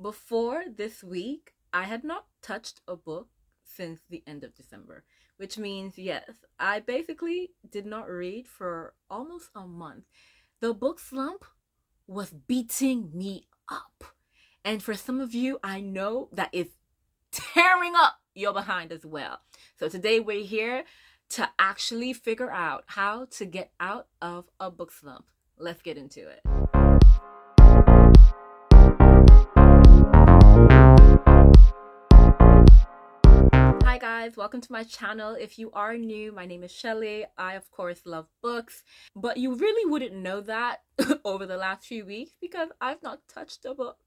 before this week, I had not touched a book since the end of December, which means, yes, I basically did not read for almost a month. The book slump was beating me up. And for some of you, I know that is tearing up your behind as well. So today we're here to actually figure out how to get out of a book slump. Let's get into it. Guys, welcome to my channel. If you are new, my name is Shelley. I of course love books, but you really wouldn't know that over the last few weeks because I've not touched a book.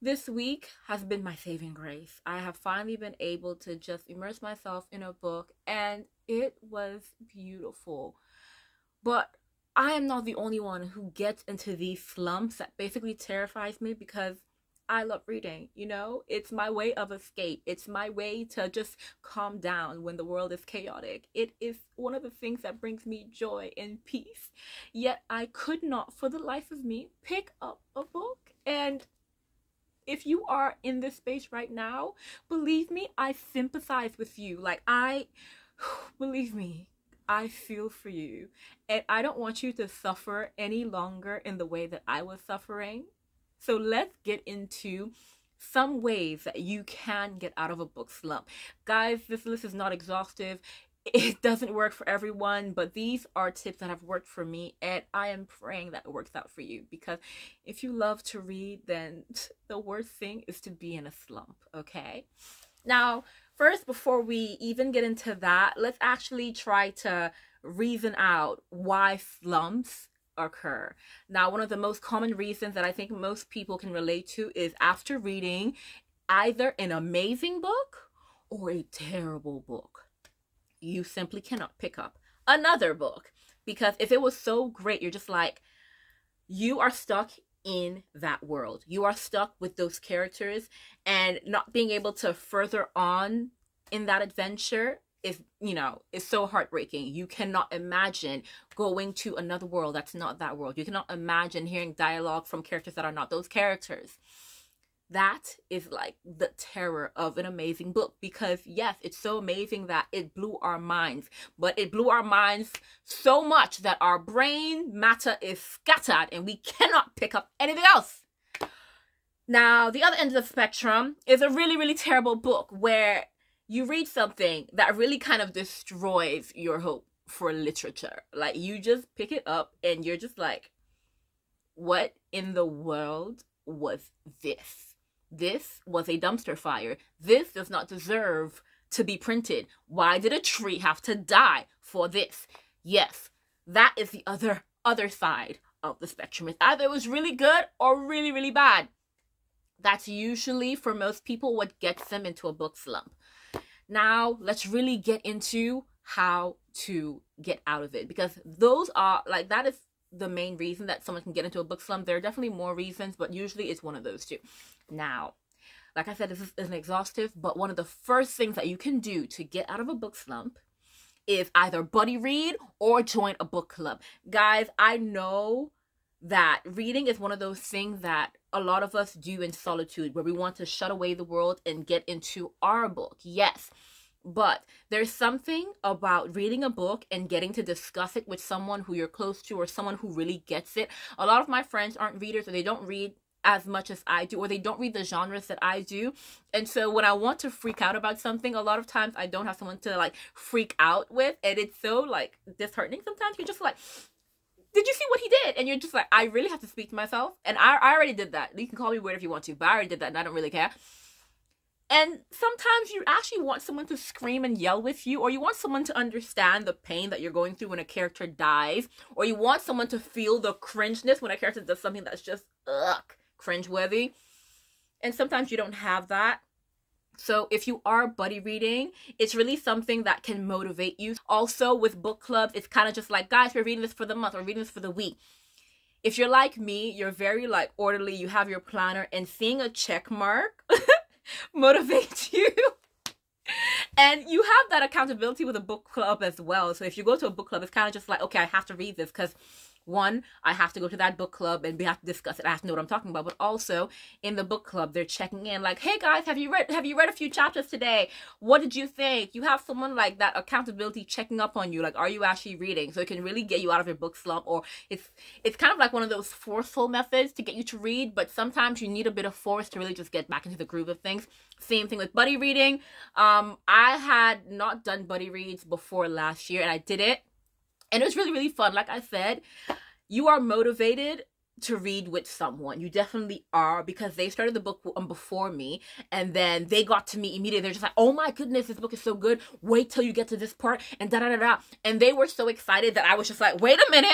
This week has been my saving grace. I have finally been able to just immerse myself in a book and it was beautiful. But I am not the only one who gets into these slumps that basically terrifies me because I love reading, you know? It's my way of escape. It's my way to just calm down when the world is chaotic. It is one of the things that brings me joy and peace. Yet I could not, for the life of me, pick up a book. And if you are in this space right now, believe me, I sympathize with you. Like, I, believe me, I feel for you. And I don't want you to suffer any longer in the way that I was suffering so let's get into some ways that you can get out of a book slump. Guys, this list is not exhaustive. It doesn't work for everyone, but these are tips that have worked for me, and I am praying that it works out for you because if you love to read, then the worst thing is to be in a slump, okay? Now, first, before we even get into that, let's actually try to reason out why slumps occur. Now, one of the most common reasons that I think most people can relate to is after reading either an amazing book or a terrible book, you simply cannot pick up another book because if it was so great, you're just like, you are stuck in that world. You are stuck with those characters and not being able to further on in that adventure is you know is so heartbreaking. You cannot imagine going to another world that's not that world. You cannot imagine hearing dialogue from characters that are not those characters. That is like the terror of an amazing book because yes it's so amazing that it blew our minds but it blew our minds so much that our brain matter is scattered and we cannot pick up anything else. Now the other end of the spectrum is a really really terrible book where you read something that really kind of destroys your hope for literature. Like you just pick it up and you're just like, what in the world was this? This was a dumpster fire. This does not deserve to be printed. Why did a tree have to die for this? Yes, that is the other other side of the spectrum. It's either it was really good or really, really bad. That's usually for most people what gets them into a book slump. Now, let's really get into how to get out of it because those are like that is the main reason that someone can get into a book slump. There are definitely more reasons, but usually it's one of those two. Now, like I said, this isn't exhaustive, but one of the first things that you can do to get out of a book slump is either buddy read or join a book club. Guys, I know that reading is one of those things that a lot of us do in solitude where we want to shut away the world and get into our book. Yes. But there's something about reading a book and getting to discuss it with someone who you're close to or someone who really gets it. A lot of my friends aren't readers or they don't read as much as I do, or they don't read the genres that I do. And so when I want to freak out about something, a lot of times I don't have someone to like freak out with. And it's so like disheartening sometimes. You're just like, did you see what he did? And you're just like, I really have to speak to myself. And I, I already did that. You can call me weird if you want to, but I already did that and I don't really care. And sometimes you actually want someone to scream and yell with you, or you want someone to understand the pain that you're going through when a character dies, or you want someone to feel the cringeness when a character does something that's just, ugh, cringeworthy. And sometimes you don't have that. So if you are buddy reading, it's really something that can motivate you. Also with book clubs, it's kind of just like, guys, we're reading this for the month, we're reading this for the week. If you're like me, you're very like orderly, you have your planner and seeing a check mark motivates you. and you have that accountability with a book club as well. So if you go to a book club, it's kind of just like, okay, I have to read this because one, I have to go to that book club and we have to discuss it. I have to know what I'm talking about. But also in the book club, they're checking in like, hey guys, have you read have you read a few chapters today? What did you think? You have someone like that accountability checking up on you. Like, are you actually reading? So it can really get you out of your book slump. Or it's it's kind of like one of those forceful methods to get you to read, but sometimes you need a bit of force to really just get back into the groove of things. Same thing with buddy reading. Um, I had not done buddy reads before last year and I did it and it was really really fun like i said you are motivated to read with someone. You definitely are because they started the book um, before me and then they got to me immediately. They're just like, oh my goodness, this book is so good. Wait till you get to this part and da da da da. And they were so excited that I was just like, wait a minute.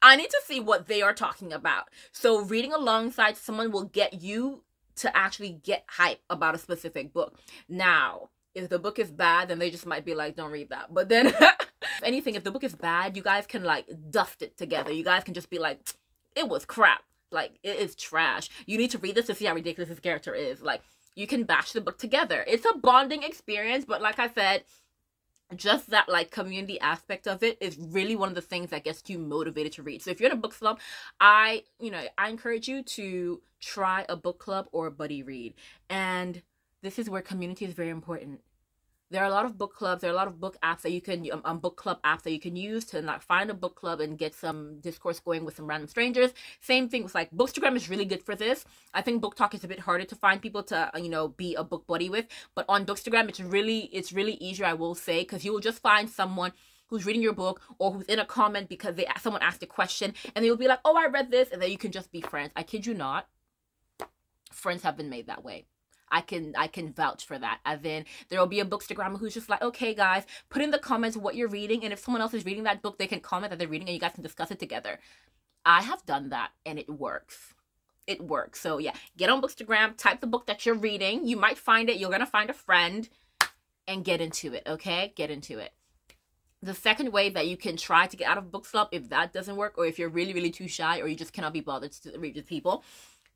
I need to see what they are talking about. So reading alongside someone will get you to actually get hype about a specific book. Now, if the book is bad, then they just might be like, don't read that. But then, if anything, if the book is bad, you guys can like dust it together. You guys can just be like, it was crap. Like, it is trash. You need to read this to see how ridiculous this character is. Like, you can bash the book together. It's a bonding experience, but like I said, just that like community aspect of it is really one of the things that gets you motivated to read. So if you're in a book slump, I, you know, I encourage you to try a book club or a buddy read. And this is where community is very important there are a lot of book clubs there are a lot of book apps that you can um, um, book club apps that you can use to like find a book club and get some discourse going with some random strangers. Same thing with like bookstagram is really good for this. I think BookTok is a bit harder to find people to uh, you know be a book buddy with but on bookstagram it's really it's really easier i will say because you will just find someone who's reading your book or who's in a comment because they someone asked a question and they will be like oh i read this and then you can just be friends. I kid you not friends have been made that way I can I can vouch for that. And then there will be a bookstagrammer who's just like, okay, guys, put in the comments what you're reading, and if someone else is reading that book, they can comment that they're reading, and you guys can discuss it together. I have done that, and it works. It works. So yeah, get on Bookstagram, type the book that you're reading. You might find it. You're gonna find a friend, and get into it. Okay, get into it. The second way that you can try to get out of book slump, if that doesn't work, or if you're really, really too shy, or you just cannot be bothered to read with people,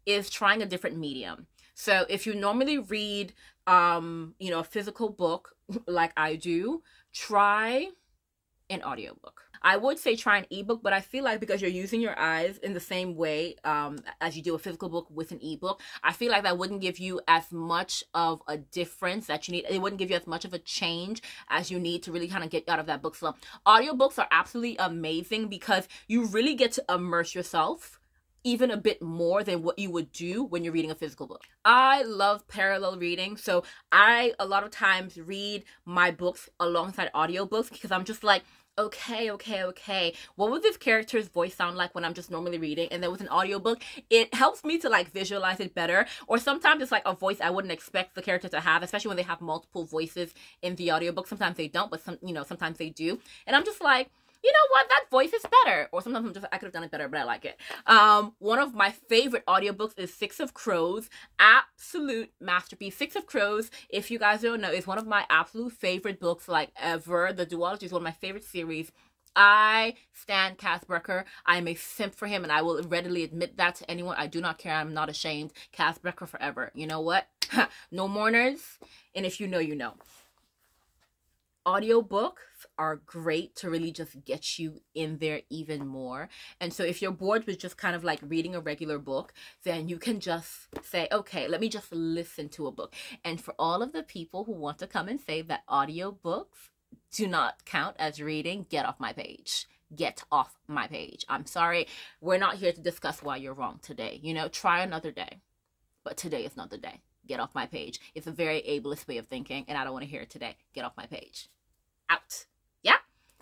is trying a different medium. So if you normally read um, you know, a physical book like I do, try an audiobook. I would say try an ebook, but I feel like because you're using your eyes in the same way um, as you do a physical book with an ebook, I feel like that wouldn't give you as much of a difference that you need. It wouldn't give you as much of a change as you need to really kind of get out of that book slump. Audiobooks are absolutely amazing because you really get to immerse yourself even a bit more than what you would do when you're reading a physical book. I love parallel reading, so I a lot of times read my books alongside audiobooks because I'm just like, okay, okay, okay. What would this character's voice sound like when I'm just normally reading? And then with an audiobook, it helps me to like visualize it better. Or sometimes it's like a voice I wouldn't expect the character to have, especially when they have multiple voices in the audiobook. Sometimes they don't, but some, you know, sometimes they do. And I'm just like, you know what, that voice is better. Or sometimes I'm just, I could have done it better, but I like it. Um, one of my favorite audiobooks is Six of Crows. Absolute masterpiece. Six of Crows, if you guys don't know, is one of my absolute favorite books like ever. The duology is one of my favorite series. I stand Kaz Brekker. I am a simp for him, and I will readily admit that to anyone. I do not care. I'm not ashamed. Kaz Brekker forever. You know what? no mourners. And if you know, you know. Audiobook are great to really just get you in there even more. And so if you're bored with just kind of like reading a regular book, then you can just say, okay, let me just listen to a book. And for all of the people who want to come and say that audiobooks do not count as reading, get off my page get off my page. I'm sorry. We're not here to discuss why you're wrong today. You know, try another day. But today is not the day. Get off my page. It's a very ableist way of thinking, and I don't want to hear it today. Get off my page. Out. Yeah?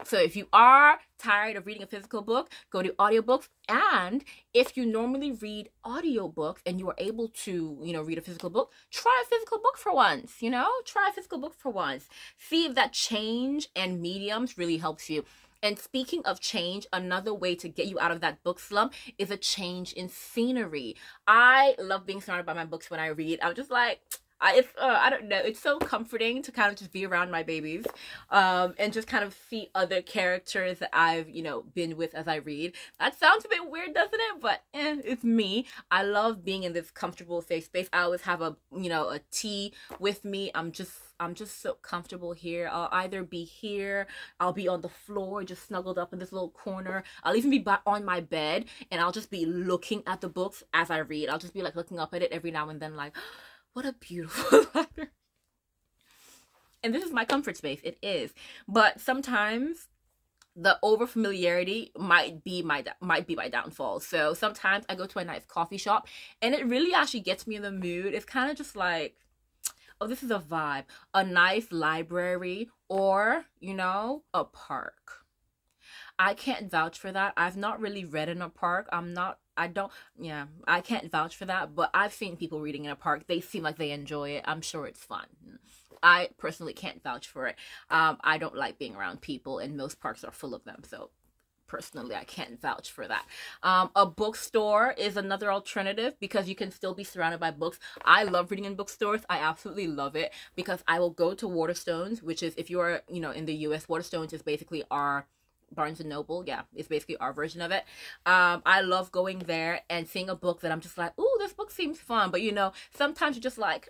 So if you are tired of reading a physical book, go to audiobooks. And if you normally read audiobooks and you are able to, you know, read a physical book, try a physical book for once, you know? Try a physical book for once. See if that change and mediums really helps you. And speaking of change, another way to get you out of that book slump is a change in scenery. I love being surrounded by my books when I read. I'm just like, I it's uh, I don't know. It's so comforting to kind of just be around my babies, um, and just kind of see other characters that I've you know been with as I read. That sounds a bit weird, doesn't it? But eh, it's me. I love being in this comfortable safe space. I always have a you know a tea with me. I'm just I'm just so comfortable here. I'll either be here, I'll be on the floor, just snuggled up in this little corner. I'll even be on my bed, and I'll just be looking at the books as I read. I'll just be like looking up at it every now and then, like. What a beautiful letter. And this is my comfort space. It is. But sometimes the over familiarity might be my might be my downfall. So sometimes I go to a nice coffee shop and it really actually gets me in the mood. It's kind of just like oh this is a vibe. A nice library or, you know, a park. I can't vouch for that. I've not really read in a park. I'm not I don't, yeah, I can't vouch for that, but I've seen people reading in a park. They seem like they enjoy it. I'm sure it's fun. I personally can't vouch for it. Um, I don't like being around people, and most parks are full of them. So personally i can't vouch for that um, a bookstore is another alternative because you can still be surrounded by books i love reading in bookstores i absolutely love it because i will go to waterstones which is if you are you know in the us waterstones is basically our Barnes and Noble. Yeah, it's basically our version of it. Um, I love going there and seeing a book that I'm just like, oh, this book seems fun. But you know, sometimes you're just like,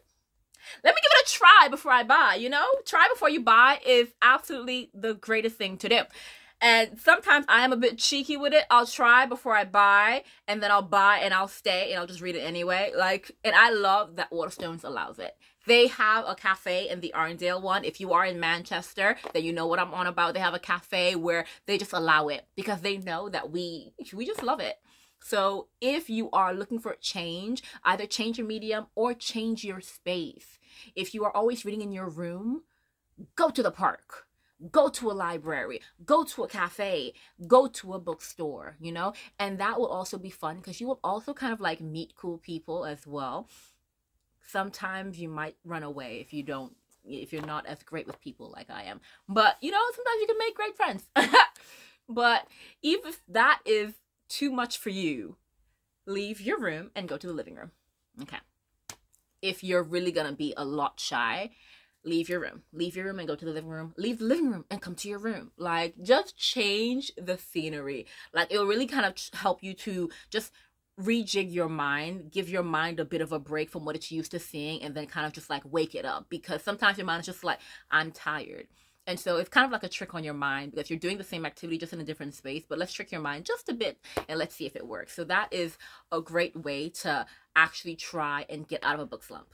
let me give it a try before I buy, you know? Try before you buy is absolutely the greatest thing to do. And sometimes I am a bit cheeky with it. I'll try before I buy, and then I'll buy and I'll stay and I'll just read it anyway. Like, and I love that Waterstones allows it. They have a cafe in the Arndale one. If you are in Manchester, then you know what I'm on about. They have a cafe where they just allow it because they know that we we just love it. So if you are looking for change, either change your medium or change your space. If you are always reading in your room, go to the park go to a library, go to a cafe, go to a bookstore, you know? And that will also be fun because you will also kind of like meet cool people as well sometimes you might run away if you don't if you're not as great with people like I am. But you know, sometimes you can make great friends. but even if that is too much for you, leave your room and go to the living room. Okay. If you're really gonna be a lot shy, leave your room. Leave your room and go to the living room. Leave the living room and come to your room. Like just change the scenery. Like it will really kind of help you to just rejig your mind, give your mind a bit of a break from what it's used to seeing, and then kind of just like wake it up because sometimes your mind is just like, I'm tired. And so it's kind of like a trick on your mind because you're doing the same activity just in a different space, but let's trick your mind just a bit and let's see if it works. So that is a great way to actually try and get out of a book slump.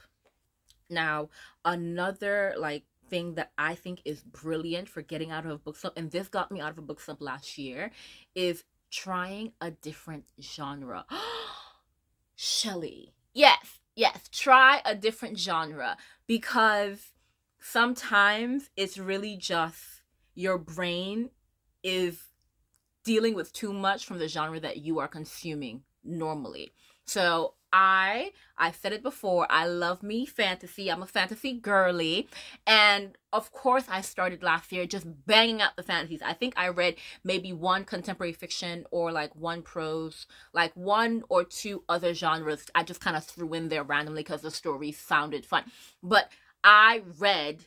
Now, another like thing that I think is brilliant for getting out of a book slump, and this got me out of a book slump last year, is trying a different genre. Shelley. Yes, yes, try a different genre because sometimes it's really just your brain is dealing with too much from the genre that you are consuming normally. So I I said it before, I love me fantasy. I'm a fantasy girly. And of course I started last year just banging out the fantasies. I think I read maybe one contemporary fiction or like one prose, like one or two other genres I just kind of threw in there randomly because the story sounded fun. But I read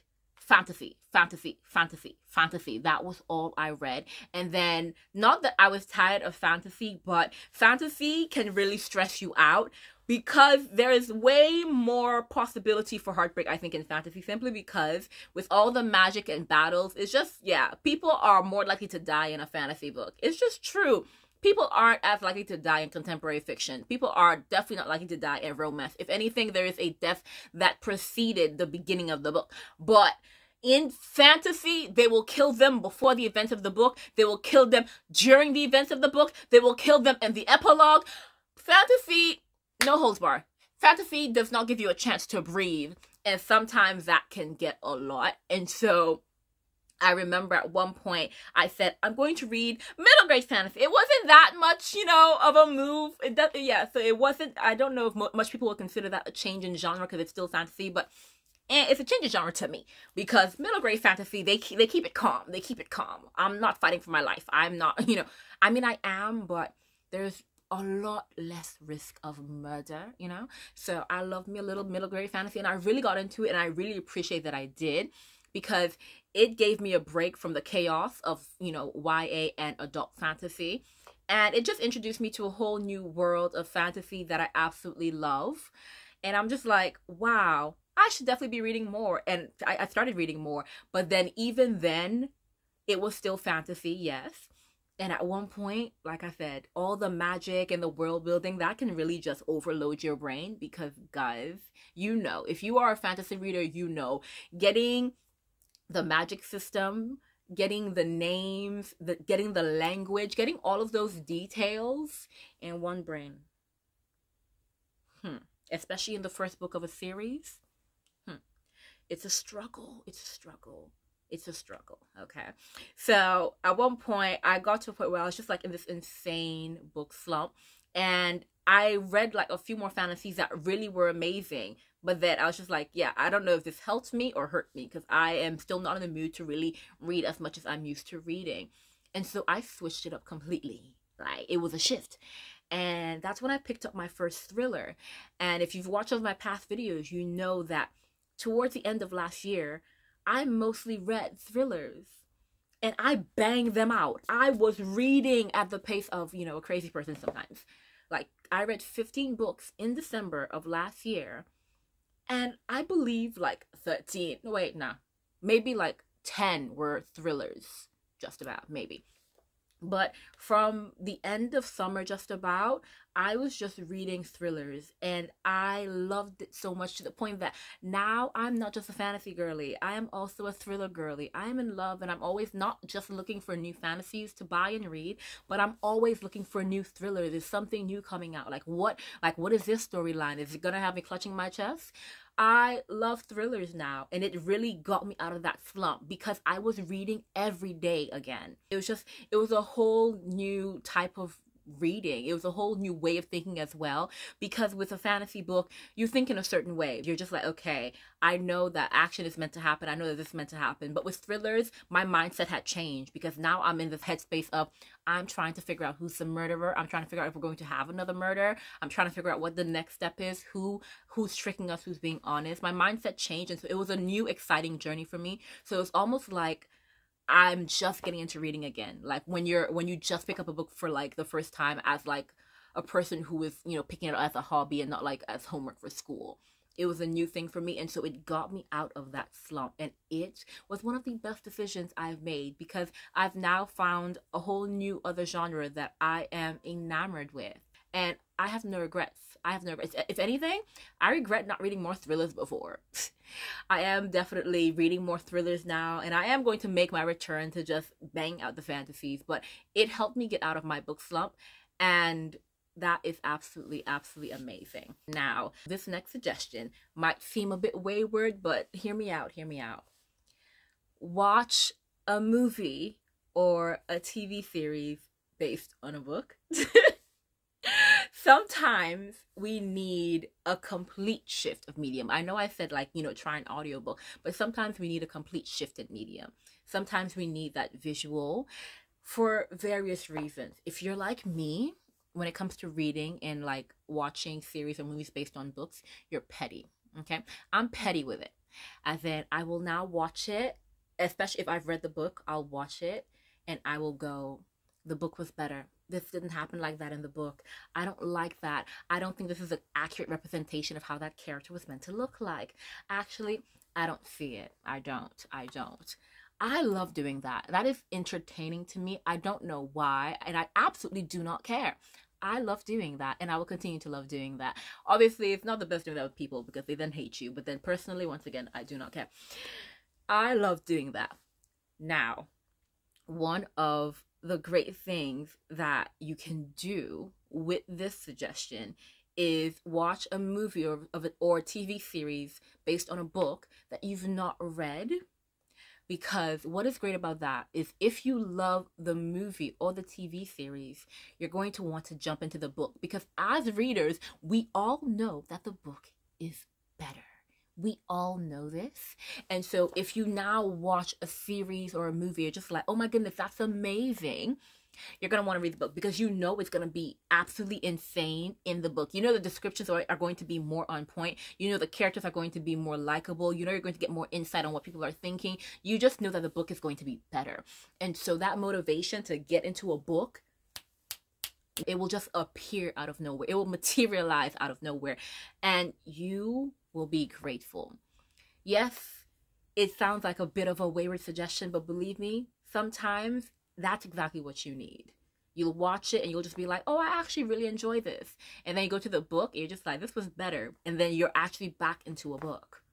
fantasy, fantasy, fantasy, fantasy. That was all I read. And then, not that I was tired of fantasy, but fantasy can really stress you out because there is way more possibility for heartbreak i think in fantasy simply because with all the magic and battles it's just yeah people are more likely to die in a fantasy book it's just true people aren't as likely to die in contemporary fiction people are definitely not likely to die in romance if anything there is a death that preceded the beginning of the book but in fantasy, they will kill them before the events of the book. They will kill them during the events of the book. They will kill them in the epilogue. Fantasy no holds bar. Fantasy does not give you a chance to breathe, and sometimes that can get a lot. And so I remember at one point I said I'm going to read middle grade fantasy. It wasn't that much, you know, of a move. It does, yeah. So it wasn't. I don't know if mo- much people would consider that a change in genre because it's still fantasy, but and it's a change in genre to me because middle grade fantasy they keep, they keep it calm. They keep it calm. I'm not fighting for my life. I'm not, you know. I mean, I am, but there's a lot less risk of murder, you know? So I love me a little middle grade fantasy and I really got into it and I really appreciate that I did because it gave me a break from the chaos of, you know, YA and adult fantasy. And it just introduced me to a whole new world of fantasy that I absolutely love. And I'm just like, wow, I should definitely be reading more. And I, I started reading more. But then, even then, it was still fantasy, yes and at one point, like I said, all the magic and the world building that can really just overload your brain because, guys, you know, if you are a fantasy reader, you know, getting the magic system, getting the names, the, getting the language, getting all of those details in one brain. Hmm. Especially in the first book of a series. Hmm. It's a struggle. It's a struggle it's a struggle. Okay. So at one point, I got to a point where I was just like in this insane book slump. And I read like a few more fantasies that really were amazing. But then I was just like, yeah, I don't know if this helped me or hurt me because I am still not in the mood to really read as much as I'm used to reading. And so I switched it up completely. Like it was a shift. And that's when I picked up my first thriller. And if you've watched all of my past videos, you know that towards the end of last year, I mostly read thrillers and I banged them out. I was reading at the pace of, you know, a crazy person sometimes. Like, I read 15 books in December of last year, and I believe like 13, wait, nah, maybe like 10 were thrillers, just about, maybe. But from the end of summer, just about, I was just reading thrillers and I loved it so much to the point that now I'm not just a fantasy girly. I am also a thriller girly. I am in love and I'm always not just looking for new fantasies to buy and read, but I'm always looking for new thrillers. There's something new coming out. Like what like what is this storyline? Is it gonna have me clutching my chest? I love thrillers now, and it really got me out of that slump because I was reading every day again. It was just, it was a whole new type of reading. It was a whole new way of thinking as well. Because with a fantasy book, you think in a certain way. You're just like, okay, I know that action is meant to happen. I know that this is meant to happen. But with thrillers, my mindset had changed because now I'm in this headspace of I'm trying to figure out who's the murderer. I'm trying to figure out if we're going to have another murder. I'm trying to figure out what the next step is, who who's tricking us, who's being honest. My mindset changed and so it was a new exciting journey for me. So it was almost like I'm just getting into reading again. Like when you're when you just pick up a book for like the first time as like a person who is, you know, picking it up as a hobby and not like as homework for school. It was a new thing for me and so it got me out of that slump and it was one of the best decisions I've made because I've now found a whole new other genre that I am enamored with and I have no regrets. I have regrets. If anything, I regret not reading more thrillers before. I am definitely reading more thrillers now, and I am going to make my return to just bang out the fantasies. But it helped me get out of my book slump, and that is absolutely, absolutely amazing. Now, this next suggestion might seem a bit wayward, but hear me out, hear me out. Watch a movie or a TV series based on a book. sometimes we need a complete shift of medium. I know I said like, you know, try an audiobook, but sometimes we need a complete shifted medium. Sometimes we need that visual for various reasons. If you're like me, when it comes to reading and like watching series or movies based on books, you're petty. Okay? I'm petty with it. As then I will now watch it, especially if I've read the book, I'll watch it and I will go, the book was better this didn't happen like that in the book. I don't like that. I don't think this is an accurate representation of how that character was meant to look like. Actually, I don't see it. I don't. I don't. I love doing that. That is entertaining to me. I don't know why, and I absolutely do not care. I love doing that, and I will continue to love doing that. Obviously, it's not the best doing that with people because they then hate you, but then personally, once again, I do not care. I love doing that. Now, one of the great things that you can do with this suggestion is watch a movie or of or a TV series based on a book that you've not read because what is great about that is if you love the movie or the TV series, you're going to want to jump into the book because as readers, we all know that the book is better. We all know this. And so if you now watch a series or a movie, you're just like, oh my goodness, that's amazing. you're going to want to read the book because you know it's going to be absolutely insane in the book. You know the descriptions are, are going to be more on point. You know the characters are going to be more likable. You know you're going to get more insight on what people are thinking. You just know that the book is going to be better. And so that motivation to get into a book it will just appear out of nowhere. It will materialize out of nowhere and you will be grateful. Yes, it sounds like a bit of a wayward suggestion, but believe me, sometimes that's exactly what you need. You'll watch it and you'll just be like, oh, I actually really enjoy this. And then you go to the book and you're just like, this was better. And then you're actually back into a book.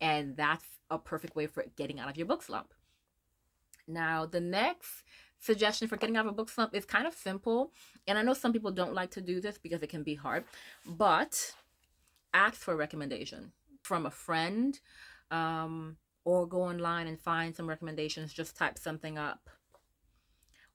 And that's a perfect way for getting out of your book slump. Now, the next suggestion for getting out of a book slump is kind of simple. And I know some people don't like to do this because it can be hard, but ask for a recommendation from a friend um, or go online and find some recommendations. Just type something up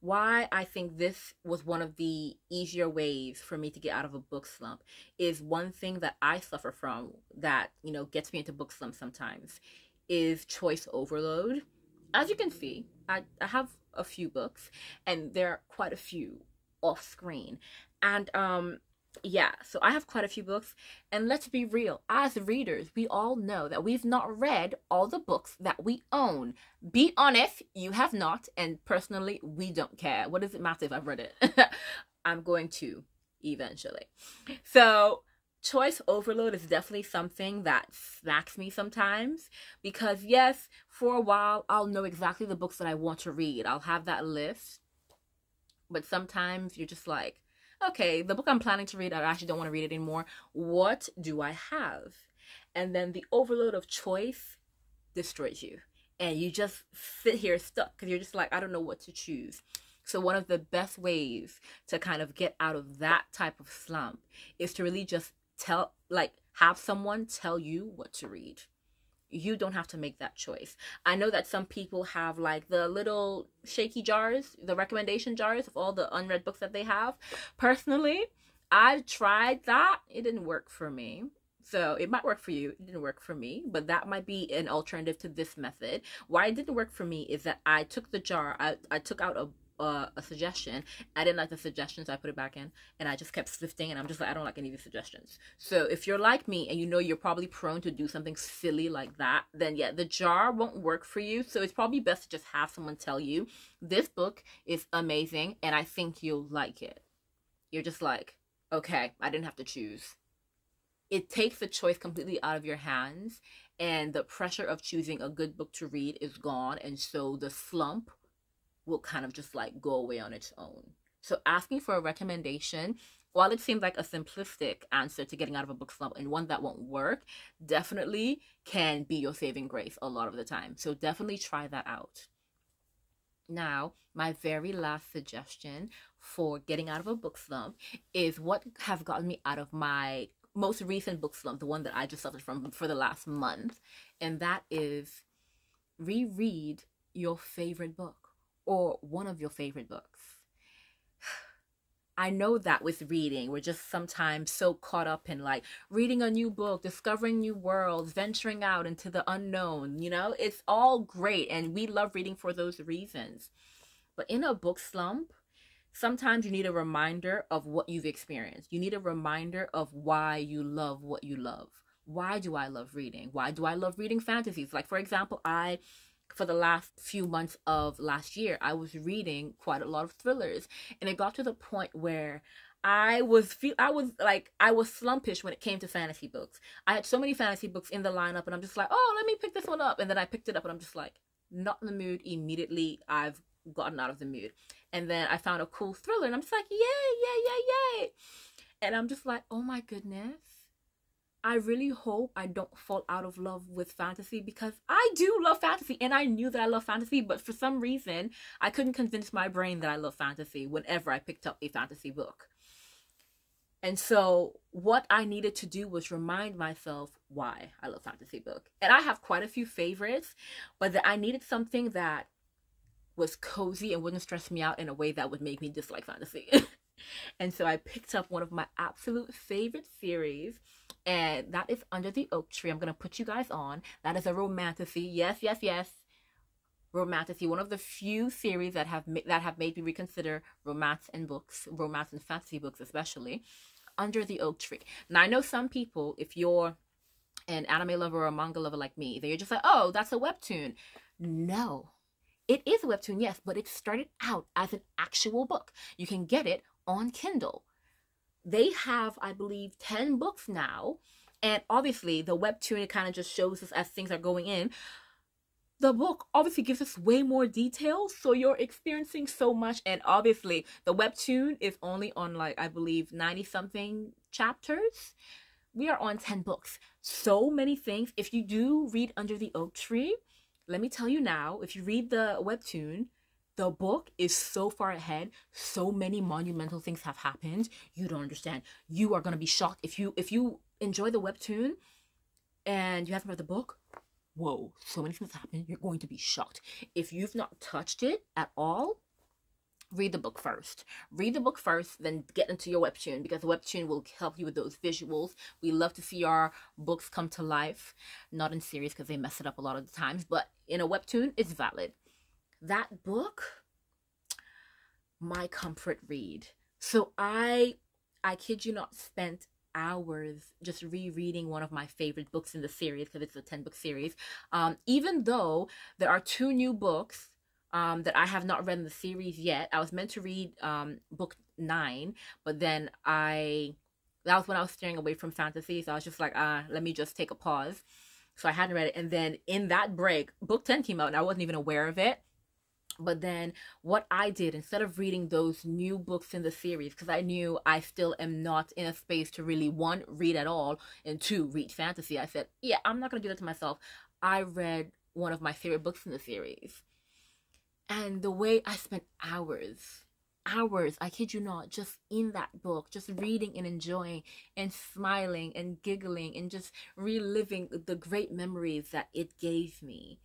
why I think this was one of the easier ways for me to get out of a book slump is one thing that I suffer from that, you know, gets me into book slump sometimes is choice overload. As you can see, I, I have a few books and there are quite a few off screen. And um yeah, so I have quite a few books. And let's be real, as readers, we all know that we've not read all the books that we own. Be honest, you have not. And personally, we don't care. What does it matter if I've read it? I'm going to eventually. So, choice overload is definitely something that smacks me sometimes because, yes, for a while, I'll know exactly the books that I want to read. I'll have that list. But sometimes you're just like, okay, the book I'm planning to read, I actually don't want to read it anymore. What do I have? And then the overload of choice destroys you. And you just sit here stuck because you're just like, I don't know what to choose. So, one of the best ways to kind of get out of that type of slump is to really just tell, like, have someone tell you what to read you don't have to make that choice. I know that some people have like the little shaky jars, the recommendation jars of all the unread books that they have. Personally, I've tried that. It didn't work for me. So it might work for you. It didn't work for me, but that might be an alternative to this method. Why it didn't work for me is that I took the jar, I, I took out a uh, a suggestion. I didn't like the suggestions. I put it back in, and I just kept sifting. And I'm just like, I don't like any of these suggestions. So if you're like me and you know you're probably prone to do something silly like that, then yeah, the jar won't work for you. So it's probably best to just have someone tell you this book is amazing, and I think you'll like it. You're just like, okay, I didn't have to choose. It takes the choice completely out of your hands, and the pressure of choosing a good book to read is gone, and so the slump will kind of just like go away on its own. So asking for a recommendation, while it seems like a simplistic answer to getting out of a book slump and one that won't work, definitely can be your saving grace a lot of the time. So definitely try that out. Now, my very last suggestion for getting out of a book slump is what has gotten me out of my most recent book slump, the one that I just suffered from for the last month, and that is reread your favorite book or one of your favorite books. I know that with reading, we're just sometimes so caught up in like reading a new book, discovering new worlds, venturing out into the unknown. You know, it's all great and we love reading for those reasons. But in a book slump, sometimes you need a reminder of what you've experienced. You need a reminder of why you love what you love. Why do I love reading? Why do I love reading fantasies? Like, for example, I for the last few months of last year, I was reading quite a lot of thrillers, and it got to the point where I was feel I was like I was slumpish when it came to fantasy books. I had so many fantasy books in the lineup, and I'm just like, oh, let me pick this one up, and then I picked it up, and I'm just like, not in the mood. Immediately, I've gotten out of the mood, and then I found a cool thriller, and I'm just like, yay, yay, yay, yay, and I'm just like, oh my goodness I really hope I don't fall out of love with fantasy because I do love fantasy and I knew that I love fantasy, but for some reason I couldn't convince my brain that I love fantasy whenever I picked up a fantasy book. And so what I needed to do was remind myself why I love fantasy book. And I have quite a few favorites, but that I needed something that was cozy and wouldn't stress me out in a way that would make me dislike fantasy. and so I picked up one of my absolute favorite series and that is Under the Oak Tree. I'm going to put you guys on. That is a romantasy. Yes, yes, yes. romantasy, one of the few series that have ma- that have made me reconsider romance and books, romance and fantasy books especially, Under the Oak Tree. Now I know some people, if you're an anime lover or a manga lover like me, they're just like, oh, that's a webtoon. No, it is a webtoon, yes, but it started out as an actual book. You can get it on Kindle. They have, I believe, 10 books now. And obviously, the webtoon, kind of just shows us as things are going in. The book obviously gives us way more details, so you're experiencing so much. And obviously, the webtoon is only on, like, I believe, 90 something chapters. We are on 10 books. So many things. If you do read Under the Oak Tree, let me tell you now, if you read the webtoon, the book is so far ahead. So many monumental things have happened. You don't understand. You are gonna be shocked if you if you enjoy the webtoon and you haven't read the book. Whoa, so many things happen. You're going to be shocked. If you've not touched it at all, read the book first. Read the book first, then get into your webtoon because the webtoon will help you with those visuals. We love to see our books come to life, not in series because they mess it up a lot of the times, but in a webtoon, it's valid. That book, my comfort read. So I, I kid you not, spent hours just rereading one of my favorite books in the series because it's a 10 book series. Um, even though there are two new books um, that I have not read in the series yet. I was meant to read um, book nine, but then I that was when I was steering away from fantasy. So I was just like, uh, let me just take a pause. So I hadn't read it. And then in that break, book 10 came out and I wasn't even aware of it. But then what I did, instead of reading those new books in the series, because I knew I still am not in a space to really, one, read at all, and two, read fantasy, I said, yeah, I'm not going to do that to myself. I read one of my favorite books in the series. And the way I spent hours, hours, I kid you not, just in that book, just reading and enjoying and smiling and giggling and just reliving the great memories that it gave me.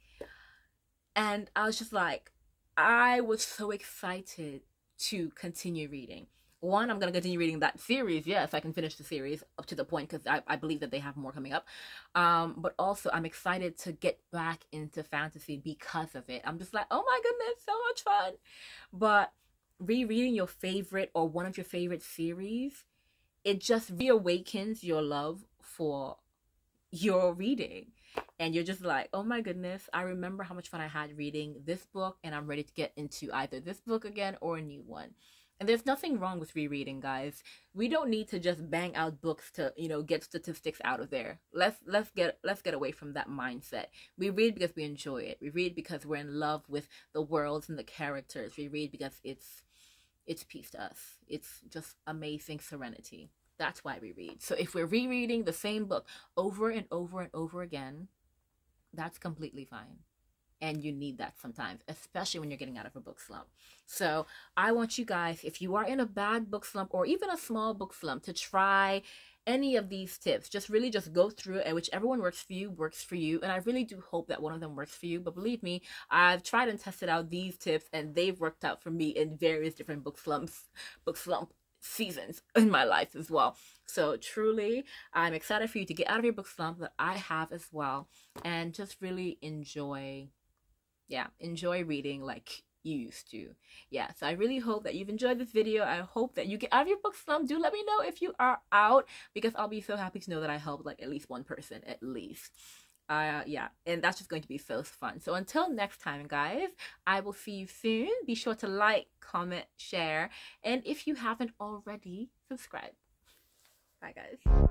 And I was just like, I was so excited to continue reading. One, I'm going to continue reading that series. Yes, I can finish the series up to the point because I, I believe that they have more coming up. Um, but also, I'm excited to get back into fantasy because of it. I'm just like, oh my goodness, so much fun. But rereading your favorite or one of your favorite series, it just reawakens your love for your reading and you're just like, oh my goodness, I remember how much fun I had reading this book, and I'm ready to get into either this book again or a new one. And there's nothing wrong with rereading, guys. We don't need to just bang out books to, you know, get statistics out of there. Let's let's get let's get away from that mindset. We read because we enjoy it. We read because we're in love with the worlds and the characters. We read because it's it's peace to us. It's just amazing serenity. That's why we read. So if we're rereading the same book over and over and over again, that's completely fine. And you need that sometimes, especially when you're getting out of a book slump. So I want you guys, if you are in a bad book slump or even a small book slump, to try any of these tips. Just really just go through it and whichever one works for you works for you. And I really do hope that one of them works for you. But believe me, I've tried and tested out these tips and they've worked out for me in various different book slumps, book slump seasons in my life as well. So truly, I'm excited for you to get out of your book slump that I have as well and just really enjoy yeah, enjoy reading like you used to. Yeah, so I really hope that you've enjoyed this video. I hope that you get out of your book slump. Do let me know if you are out because I'll be so happy to know that I helped like at least one person at least uh yeah and that's just going to be so fun. So until next time guys i will see you soon. Be sure to like comment share and if you haven't already subscribe. Bye guys